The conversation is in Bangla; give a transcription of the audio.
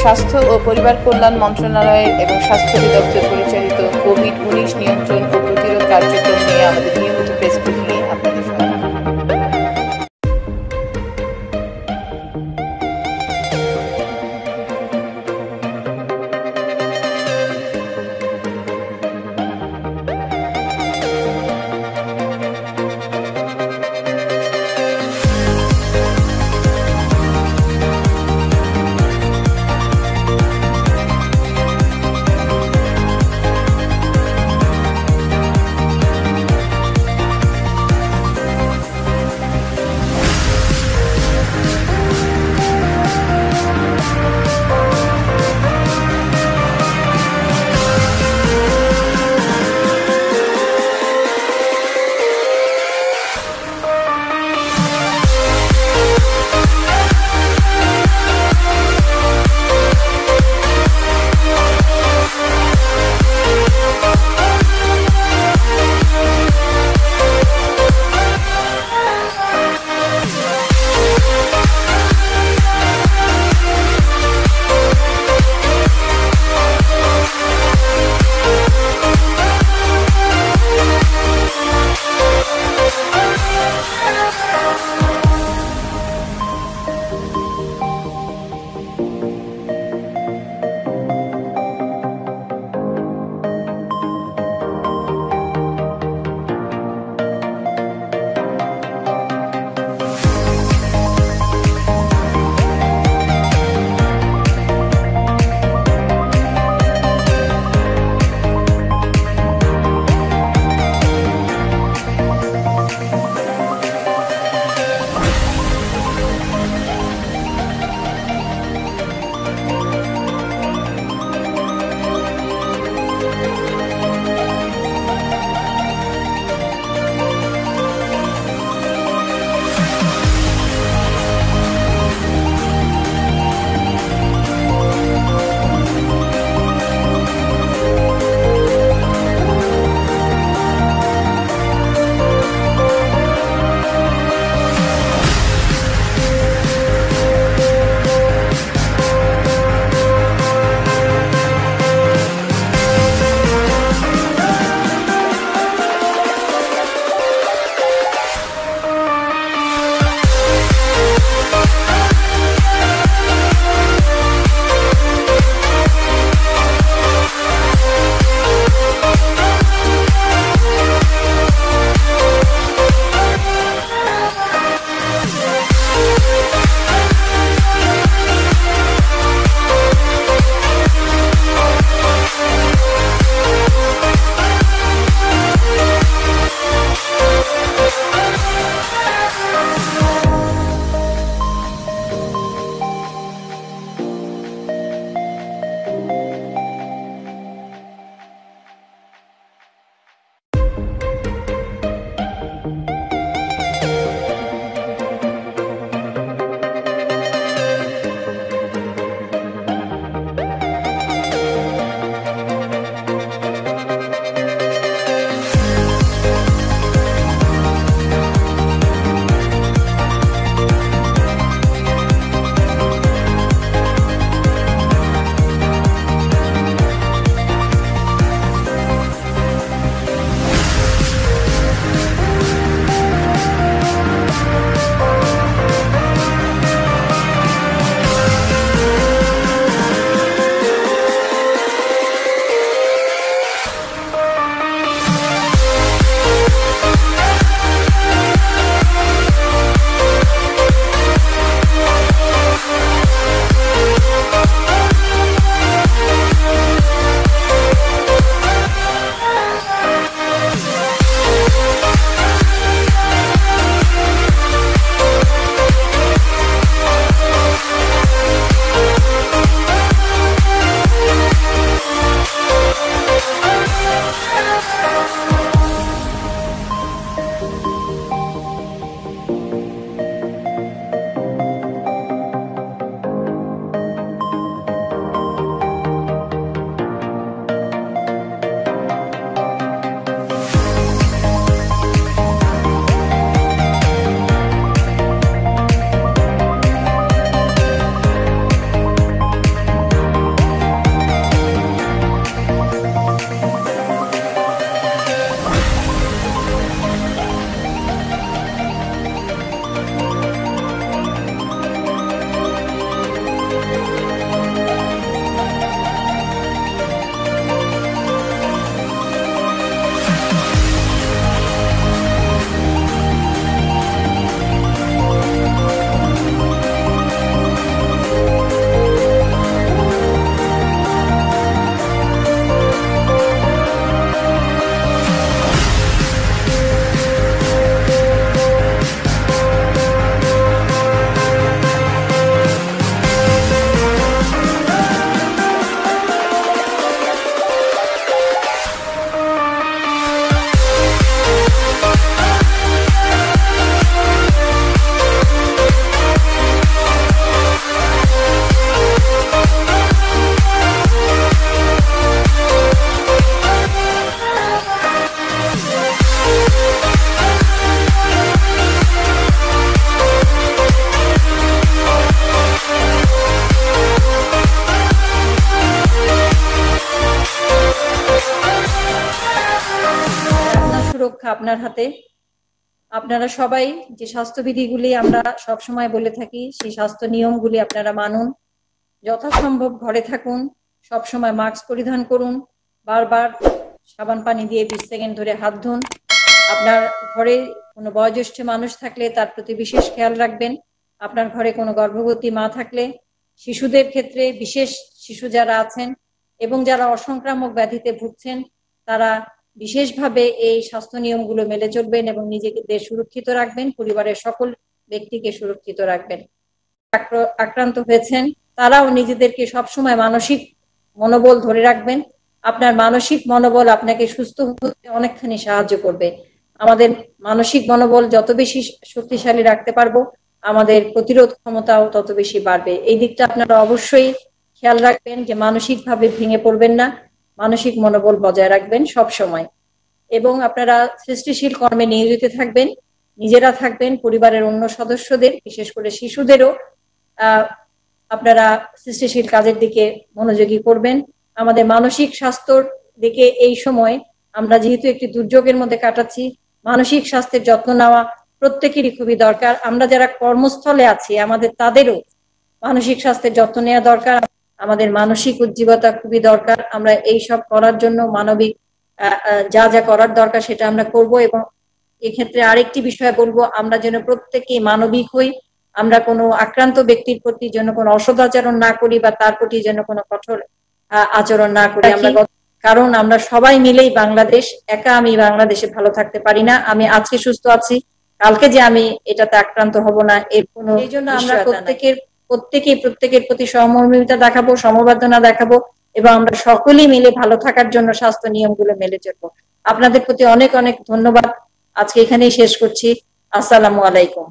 স্বাস্থ্য ও পরিবার কল্যাণ মন্ত্রণালয় এবং স্বাস্থ্য অধিদপ্তর পরিচালিত কোভিড উনিশ নিয়ন্ত্রণ ও প্রতিরোধ কার্যক্রম নিয়ে আমাদের নিয়মিত প্রেস ব্রিফিংয়ে আপনাদের স্বাগত আপনার হাতে। আপনারা সবাই যে স্বাস্থ্যবিধিগুলি আমরা সবসময় বলে থাকি, সেই স্বাস্থ্য নিয়মগুলি আপনারা মানুন। যথাসম্ভব ঘরে থাকুন, সবসময় মাস্ক পরিধান করুন, বারবার সাবান পানি দিয়ে বিশ সেকেন্ড ধরে হাত ধুন। আপনার ঘরে কোনো বয়োজ্যেষ্ঠ মানুষ থাকলে তার প্রতি বিশেষ খেয়াল রাখবেন। আপনার ঘরে কোনো গর্ভবতী মা থাকলে শিশুদের ক্ষেত্রে বিশেষ শিশু যারা আছেন এবং যারা অসংক্রামক ব্যাধিতে ভুগছেন, তারা বিশেষভাবে এই স্বাস্থ্য নিয়মগুলো মেলে চলবেন এবং নিজেদের সুরক্ষিত রাখবেন, পরিবারের সকল ব্যক্তিকে সুরক্ষিত রাখবেন। আক্রান্ত হয়েছেন, তারাও নিজেদেরকে সবসময় মানসিক মনোবল ধরে রাখবেন। আপনার মানসিক মনোবল আপনাকে সুস্থ হতে অনেকখানি সাহায্য করবে। আমাদের মানসিক মনোবল যত বেশি শক্তিশালী রাখতে পারব, আমাদের প্রতিরোধ ক্ষমতাও তত বেশি বাড়বে। এই দিকটা আপনারা অবশ্যই খেয়াল রাখবেন যে মানসিকভাবে ভেঙে পড়বেন না। মানসিক মনোবল বজায় রাখবেন সব সময়। এবং আপনারা সৃষ্টিশীল কর্মে নিয়োজিত থাকবেন, নিজেরা থাকবেন, পরিবারের অন্য সদস্যদের, বিশেষ করে শিশুদেরও আপনারা সৃষ্টিশীল কাজের দিকে মনোযোগী করবেন। আমাদের মানসিক স্বাস্থ্যর দিকে এই সময় আমরা যেহেতু একটি দুর্যোগের মধ্যে কাটাচ্ছি, মানসিক স্বাস্থ্যের যত্ন নেওয়া প্রত্যেকেরই খুবই দরকার। আমরা যারা কর্মস্থলে আছি, আমাদের তাদেরও মানসিক স্বাস্থ্যের যত্ন নেওয়া দরকার। আমাদের মানসিক উজ্জীবতা খুবই দরকার। আমরা এই সব করার জন্য মানবিক যা যা করার দরকার সেটা আমরা করব এবং এক্ষেত্রে আরেকটি বিষয় বলব আমরা যেন প্রত্যেকে মানবিক হই আমরা কোনো আক্রান্ত ব্যক্তির প্রতি যেন কোনো অসদাচরণ না করি বা তার প্রতি যেন কোনো কঠোর আচরণ না করি। আমরা কারণ আমরা সবাই মিলেই বাংলাদেশ একা আমি বাংলাদেশে ভালো থাকতে পারি না আমি আজকে সুস্থ আছি কালকে যে আমি এটাতে আক্রান্ত হব না এর কোনো এই জন্য আমরা প্রত্যেকের প্রত্যেকেই প্রত্যেকের প্রতি সহমর্মিতা দেখাবো, সমবেদনা দেখাবো এবং আমরা সকলেই মিলে ভালো থাকার জন্য স্বাস্থ্য নিয়মগুলো মেলে চলবো। আপনাদের প্রতি অনেক অনেক ধন্যবাদ। আজকে এখানেই শেষ করছি। আসসালামু আলাইকুম।